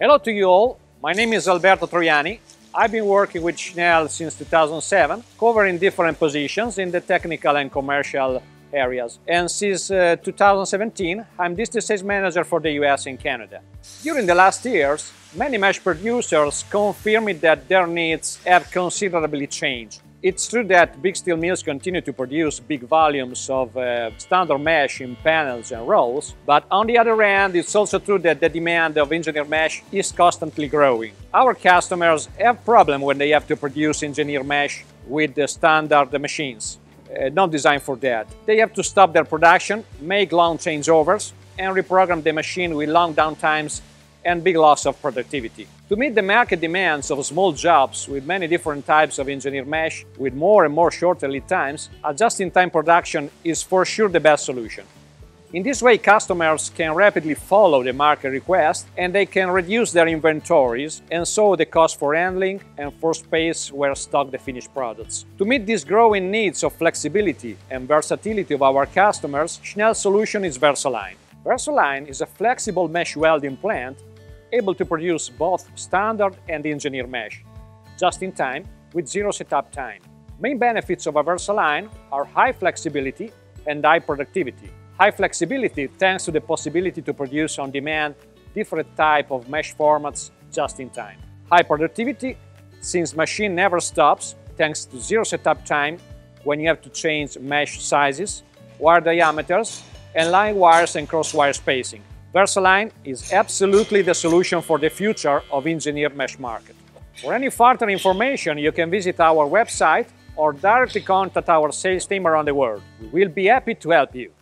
Hello to you all. My name is Alberto Troiani. I've been working with Schnell since 2007, covering different positions in the technical and commercial areas. And since uh, 2017, I'm district sales manager for the US and Canada. During the last years, many mesh producers confirmed that their needs have considerably changed. It's true that big steel mills continue to produce big volumes of uh, standard mesh in panels and rolls, but on the other hand, it's also true that the demand of engineered mesh is constantly growing. Our customers have problems when they have to produce engineered mesh with the standard machines, uh, not designed for that. They have to stop their production, make long changeovers, and reprogram the machine with long downtimes and big loss of productivity. To meet the market demands of small jobs with many different types of engineer mesh with more and more shorter lead times, just-in-time production is for sure the best solution. In this way, customers can rapidly follow the market request and they can reduce their inventories and so the cost for handling and for space where stock the finished products. To meet these growing needs of flexibility and versatility of our customers, Schnell solution is Versaline. Versaline is a flexible mesh welding plant able to produce both standard and engineered mesh, just in time with zero setup time. Main benefits of a Versaline are high flexibility and high productivity. High flexibility thanks to the possibility to produce on demand different type of mesh formats just in time. High productivity since machine never stops thanks to zero setup time when you have to change mesh sizes, wire diameters, and line wires and cross wire spacing. Versaline is absolutely the solution for the future of engineered mesh market. For any further information, you can visit our website or directly contact our sales team around the world. We will be happy to help you.